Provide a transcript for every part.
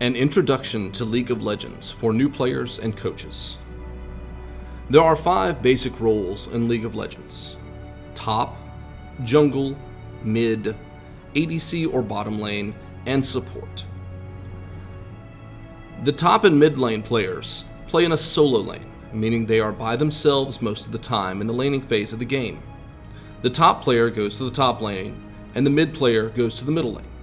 An introduction to League of Legends for new players and coaches. There are five basic roles in League of Legends top, jungle, mid, ADC or bottom lane, and support. The top and mid lane players play in a solo lane, meaning they are by themselves most of the time in the laning phase of the game. The top player goes to the top lane, and the mid player goes to the middle lane.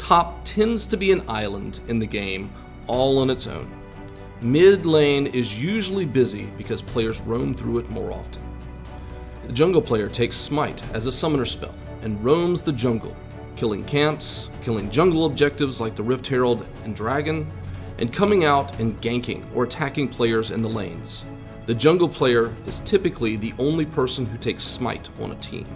Top tends to be an island in the game, all on its own. Mid lane is usually busy because players roam through it more often. The jungle player takes Smite as a summoner spell and roams the jungle, killing camps, killing jungle objectives like the Rift Herald and Dragon, and coming out and ganking or attacking players in the lanes. The jungle player is typically the only person who takes Smite on a team.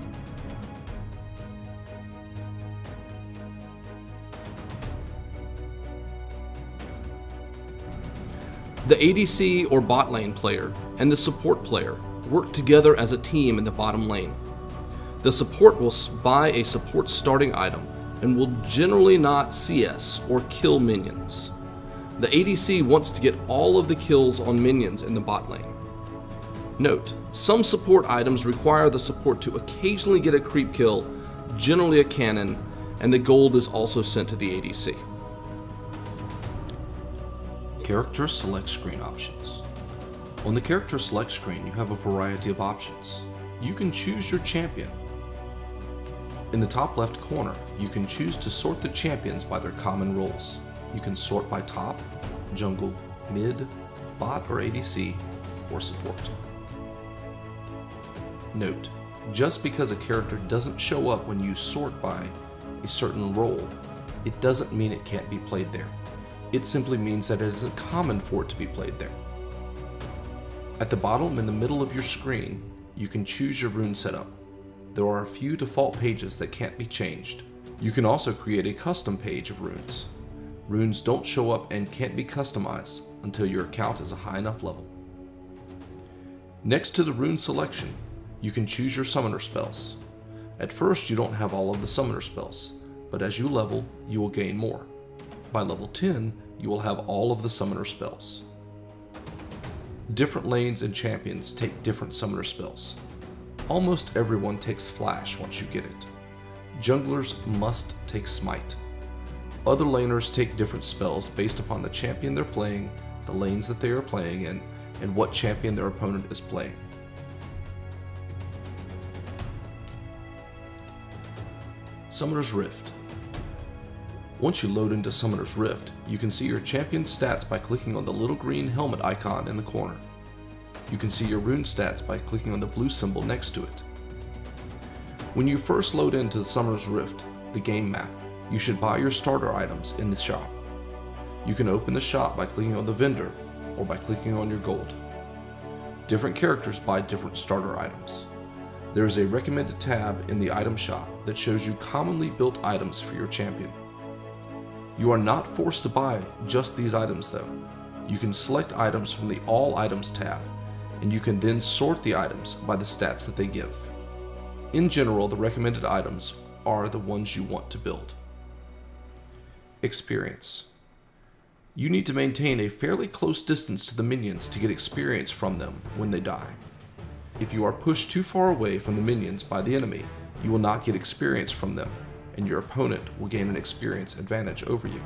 The ADC or bot lane player and the support player work together as a team in the bottom lane. The support will buy a support starting item and will generally not CS or kill minions. The ADC wants to get all of the kills on minions in the bot lane. Note, some support items require the support to occasionally get a creep kill, generally a cannon, and the gold is also sent to the ADC. Character Select Screen Options. On the Character Select screen, you have a variety of options. You can choose your champion. In the top left corner, you can choose to sort the champions by their common roles. You can sort by top, jungle, mid, bot or ADC, or support. Note, just because a character doesn't show up when you sort by a certain role, it doesn't mean it can't be played there. It simply means that it isn't common for it to be played there. At the bottom in the middle of your screen, you can choose your rune setup. There are a few default pages that can't be changed. You can also create a custom page of runes. Runes don't show up and can't be customized until your account is a high enough level. Next to the rune selection, you can choose your summoner spells. At first you don't have all of the summoner spells, but as you level, you will gain more. By level 10, you will have all of the summoner spells. Different lanes and champions take different summoner spells. Almost everyone takes Flash once you get it. Junglers must take Smite. Other laners take different spells based upon the champion they're playing, the lanes that they are playing in, and what champion their opponent is playing. Summoner's Rift once you load into Summoner's Rift, you can see your champion's stats by clicking on the little green helmet icon in the corner. You can see your rune stats by clicking on the blue symbol next to it. When you first load into Summoner's Rift, the game map, you should buy your starter items in the shop. You can open the shop by clicking on the vendor or by clicking on your gold. Different characters buy different starter items. There is a recommended tab in the item shop that shows you commonly built items for your champion. You are not forced to buy just these items though. You can select items from the All Items tab, and you can then sort the items by the stats that they give. In general, the recommended items are the ones you want to build. Experience. You need to maintain a fairly close distance to the minions to get experience from them when they die. If you are pushed too far away from the minions by the enemy, you will not get experience from them and your opponent will gain an experience advantage over you.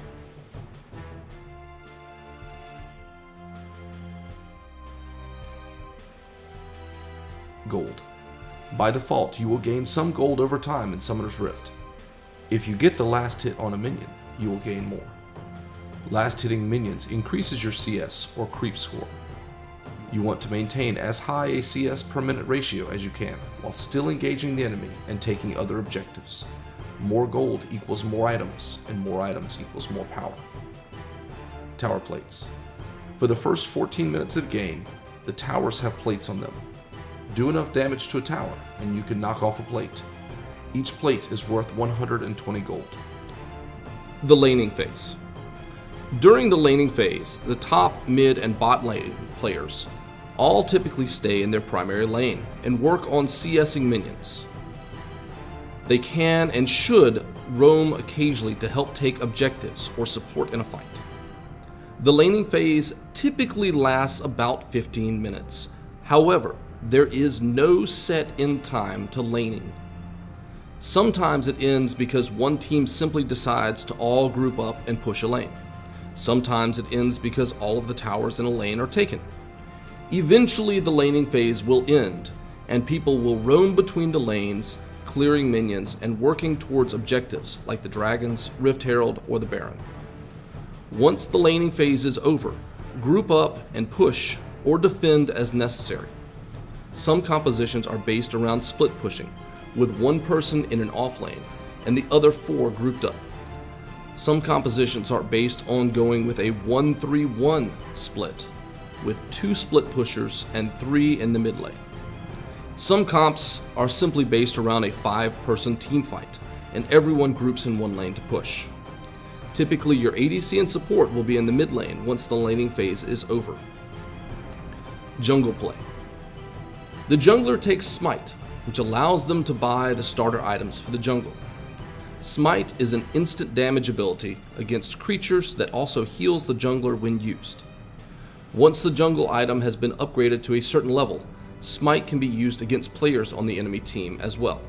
Gold. By default, you will gain some gold over time in Summoner's Rift. If you get the last hit on a minion, you will gain more. Last hitting minions increases your CS or creep score. You want to maintain as high a CS per minute ratio as you can, while still engaging the enemy and taking other objectives. More gold equals more items, and more items equals more power. Tower plates. For the first 14 minutes of the game, the towers have plates on them. Do enough damage to a tower, and you can knock off a plate. Each plate is worth 120 gold. The laning phase. During the laning phase, the top, mid, and bot lane players all typically stay in their primary lane and work on CSing minions. They can and should roam occasionally to help take objectives or support in a fight. The laning phase typically lasts about 15 minutes. However, there is no set end time to laning. Sometimes it ends because one team simply decides to all group up and push a lane. Sometimes it ends because all of the towers in a lane are taken. Eventually, the laning phase will end, and people will roam between the lanes, clearing minions and working towards objectives like the dragons, Rift Herald, or the Baron. Once the laning phase is over, group up and push or defend as necessary. Some compositions are based around split pushing, with one person in an off lane and the other four grouped up. Some compositions are based on going with a 1 3 1 split, with two split pushers and three in the mid lane. Some comps are simply based around a five person team fight, and everyone groups in one lane to push. Typically, your ADC and support will be in the mid lane once the laning phase is over. Jungle play. The jungler takes Smite, which allows them to buy the starter items for the jungle. Smite is an instant damage ability against creatures that also heals the jungler when used. Once the jungle item has been upgraded to a certain level, Smite can be used against players on the enemy team as well.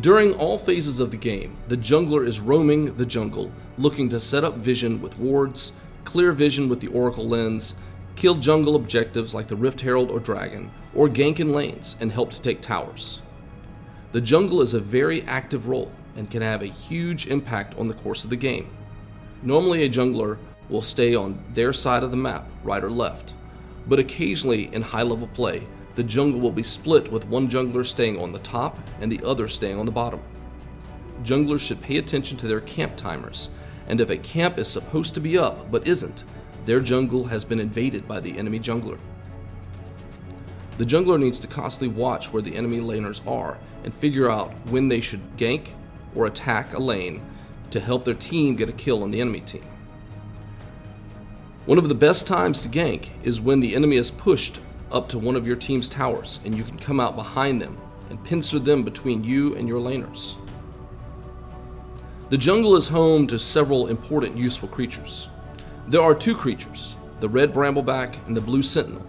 During all phases of the game, the jungler is roaming the jungle, looking to set up vision with wards, clear vision with the Oracle Lens, kill jungle objectives like the Rift Herald or Dragon, or gank in lanes and help to take towers. The jungle is a very active role and can have a huge impact on the course of the game. Normally a jungler will stay on their side of the map, right or left, but occasionally in high level play, the jungle will be split with one jungler staying on the top and the other staying on the bottom. Junglers should pay attention to their camp timers, and if a camp is supposed to be up but isn't, their jungle has been invaded by the enemy jungler. The jungler needs to constantly watch where the enemy laners are and figure out when they should gank or attack a lane to help their team get a kill on the enemy team. One of the best times to gank is when the enemy is pushed up to one of your team's towers and you can come out behind them and pincer them between you and your laners. The jungle is home to several important useful creatures. There are two creatures, the red brambleback and the blue sentinel.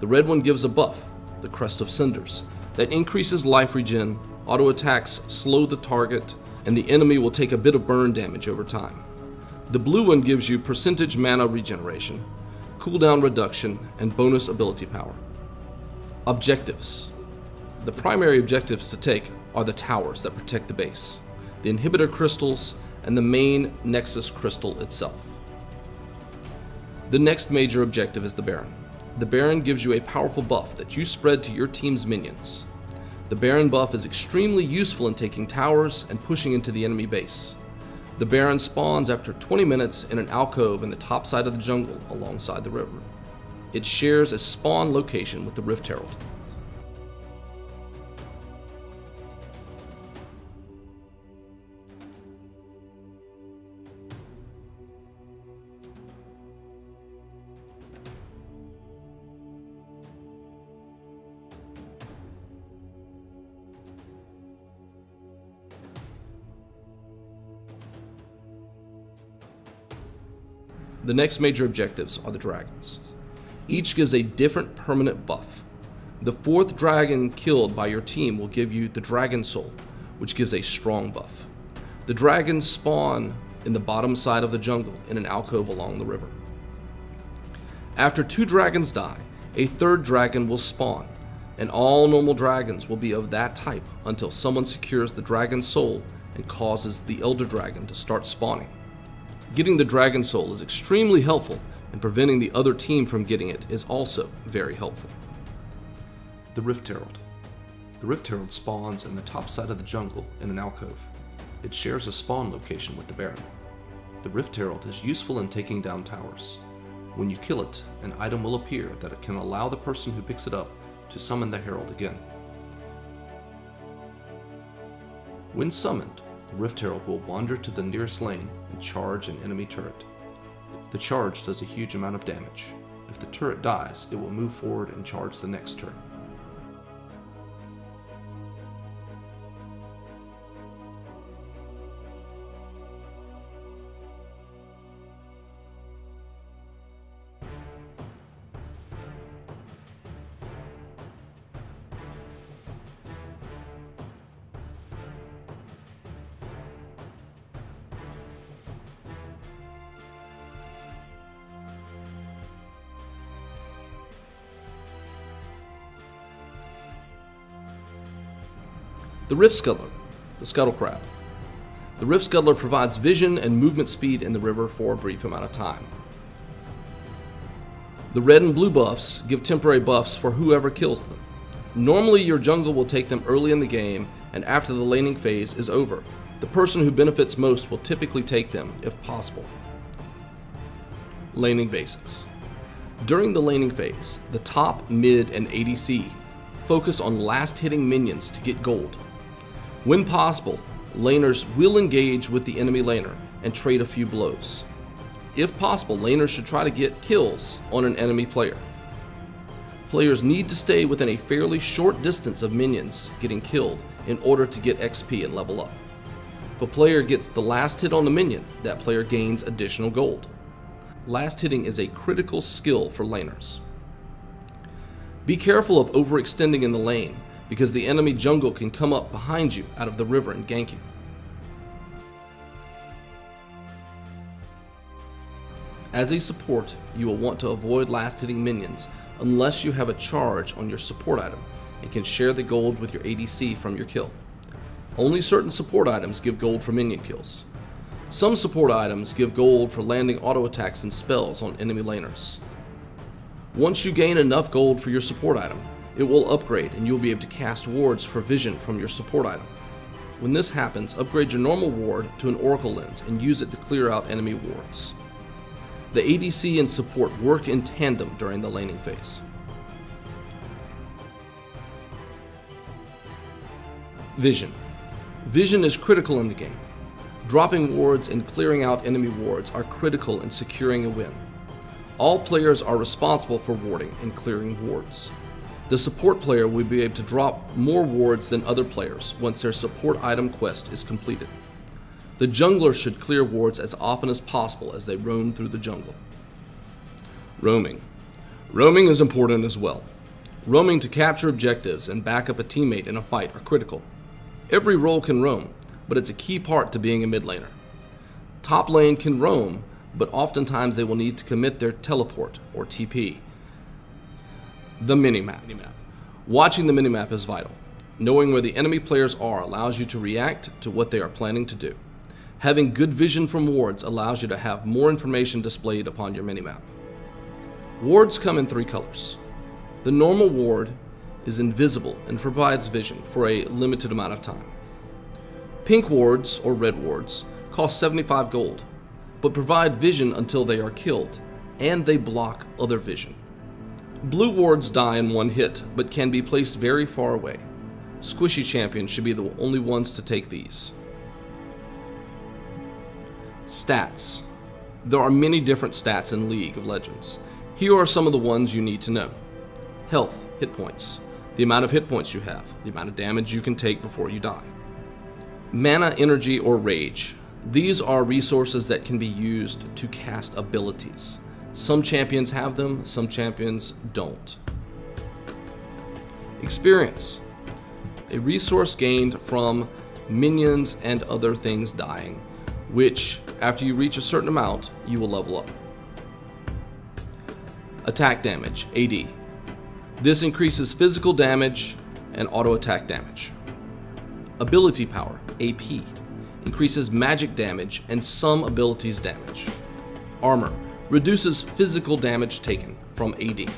The red one gives a buff, the Crest of Cinders, that increases life regen, auto attacks slow the target, and the enemy will take a bit of burn damage over time. The blue one gives you percentage mana regeneration, cooldown reduction, and bonus ability power. Objectives. The primary objectives to take are the towers that protect the base, the inhibitor crystals, and the main Nexus crystal itself. The next major objective is the Baron. The Baron gives you a powerful buff that you spread to your team's minions. The Baron buff is extremely useful in taking towers and pushing into the enemy base. The Baron spawns after 20 minutes in an alcove in the top side of the jungle alongside the river. It shares a spawn location with the Rift Herald. The next major objectives are the dragons. Each gives a different permanent buff. The fourth dragon killed by your team will give you the Dragon Soul, which gives a strong buff. The dragons spawn in the bottom side of the jungle in an alcove along the river. After two dragons die, a third dragon will spawn, and all normal dragons will be of that type until someone secures the dragon soul and causes the elder dragon to start spawning. Getting the Dragon Soul is extremely helpful, and preventing the other team from getting it is also very helpful. The Rift Herald. The Rift Herald spawns in the top side of the jungle in an alcove. It shares a spawn location with the Baron. The Rift Herald is useful in taking down towers. When you kill it, an item will appear that it can allow the person who picks it up to summon the Herald again. When summoned, Rift Herald will wander to the nearest lane and charge an enemy turret. The charge does a huge amount of damage. If the turret dies, it will move forward and charge the next turret. The Rift Scuttler, the Scuttle Crab. The Rift Scuttler provides vision and movement speed in the river for a brief amount of time. The red and blue buffs give temporary buffs for whoever kills them. Normally your jungle will take them early in the game and after the laning phase is over. The person who benefits most will typically take them if possible. Laning Basics During the laning phase, the top, mid, and ADC focus on last hitting minions to get gold. When possible, laners will engage with the enemy laner and trade a few blows. If possible, laners should try to get kills on an enemy player. Players need to stay within a fairly short distance of minions getting killed in order to get XP and level up. If a player gets the last hit on the minion, that player gains additional gold. Last hitting is a critical skill for laners. Be careful of overextending in the lane, because the enemy jungle can come up behind you out of the river and gank you. As a support, you will want to avoid last hitting minions unless you have a charge on your support item and can share the gold with your ADC from your kill. Only certain support items give gold for minion kills. Some support items give gold for landing auto attacks and spells on enemy laners. Once you gain enough gold for your support item, it will upgrade and you will be able to cast wards for vision from your support item. When this happens, upgrade your normal ward to an oracle lens and use it to clear out enemy wards. The ADC and support work in tandem during the laning phase. Vision. Vision is critical in the game. Dropping wards and clearing out enemy wards are critical in securing a win. All players are responsible for warding and clearing wards. The support player will be able to drop more wards than other players once their support item quest is completed. The jungler should clear wards as often as possible as they roam through the jungle. Roaming. Roaming is important as well. Roaming to capture objectives and back up a teammate in a fight are critical. Every role can roam, but it's a key part to being a mid laner. Top lane can roam, but oftentimes they will need to commit their teleport or TP. The minimap. Watching the minimap is vital. Knowing where the enemy players are allows you to react to what they are planning to do. Having good vision from wards allows you to have more information displayed upon your minimap. Wards come in three colors. The normal ward is invisible and provides vision for a limited amount of time. Pink wards, or red wards, cost 75 gold, but provide vision until they are killed, and they block other vision. Blue wards die in one hit, but can be placed very far away. Squishy champions should be the only ones to take these. Stats. There are many different stats in League of Legends. Here are some of the ones you need to know. Health, hit points, the amount of hit points you have, the amount of damage you can take before you die. Mana, energy, or rage. These are resources that can be used to cast abilities. Some champions have them, some champions don't. Experience. A resource gained from minions and other things dying which, after you reach a certain amount, you will level up. Attack damage, AD. This increases physical damage and auto attack damage. Ability power, AP. Increases magic damage and some abilities damage. Armor. Reduces physical damage taken from AD.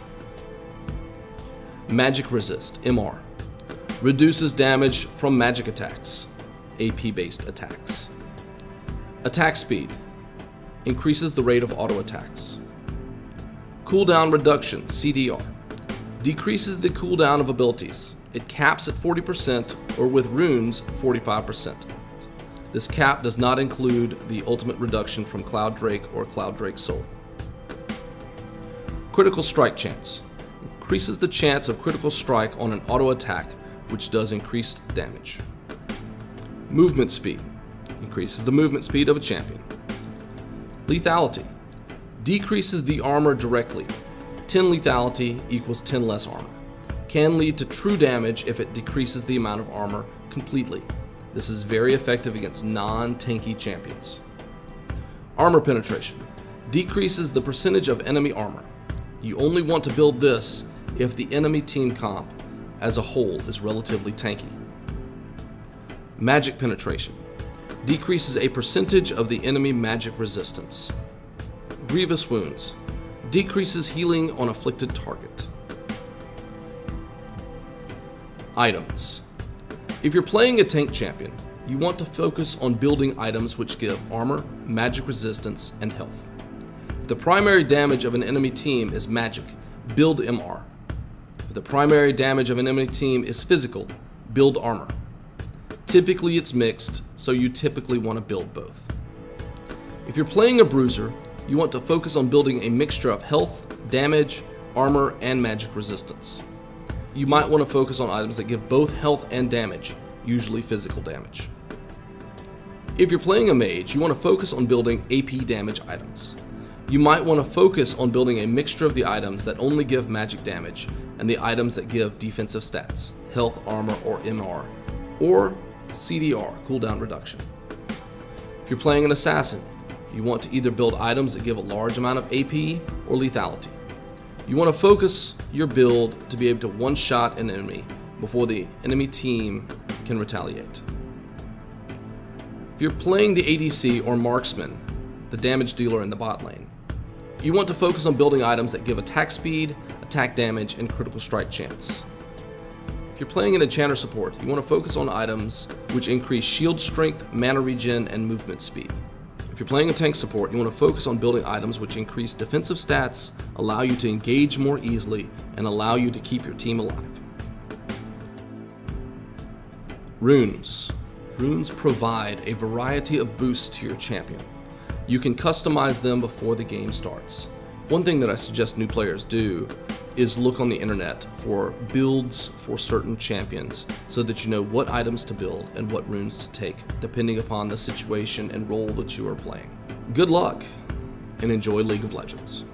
Magic resist, MR. Reduces damage from magic attacks, AP based attacks. Attack speed increases the rate of auto attacks. Cooldown reduction, CDR, decreases the cooldown of abilities. It caps at 40% or with runes 45%. This cap does not include the ultimate reduction from Cloud Drake or Cloud Drake Soul. Critical strike chance increases the chance of critical strike on an auto attack, which does increased damage. Movement speed increases the movement speed of a champion. Lethality decreases the armor directly. 10 lethality equals 10 less armor. Can lead to true damage if it decreases the amount of armor completely. This is very effective against non-tanky champions. Armor penetration decreases the percentage of enemy armor. You only want to build this if the enemy team comp as a whole is relatively tanky. Magic Penetration decreases a percentage of the enemy magic resistance. Grievous Wounds decreases healing on afflicted target. Items If you're playing a tank champion, you want to focus on building items which give armor, magic resistance, and health. The primary damage of an enemy team is magic, build MR. If the primary damage of an enemy team is physical, build armor. Typically it's mixed, so you typically want to build both. If you're playing a bruiser, you want to focus on building a mixture of health, damage, armor, and magic resistance. You might want to focus on items that give both health and damage, usually physical damage. If you're playing a mage, you want to focus on building AP damage items. You might want to focus on building a mixture of the items that only give magic damage and the items that give defensive stats, health, armor, or MR, or CDR, cooldown reduction. If you're playing an assassin, you want to either build items that give a large amount of AP or lethality. You want to focus your build to be able to one-shot an enemy before the enemy team can retaliate. If you're playing the ADC or marksman, the damage dealer in the bot lane, you want to focus on building items that give attack speed, attack damage, and critical strike chance. If you're playing an enchanter support, you want to focus on items which increase shield strength, mana regen, and movement speed. If you're playing a tank support, you want to focus on building items which increase defensive stats, allow you to engage more easily, and allow you to keep your team alive. Runes. Runes provide a variety of boosts to your champion. You can customize them before the game starts. One thing that I suggest new players do is look on the internet for builds for certain champions so that you know what items to build and what runes to take depending upon the situation and role that you are playing. Good luck and enjoy League of Legends.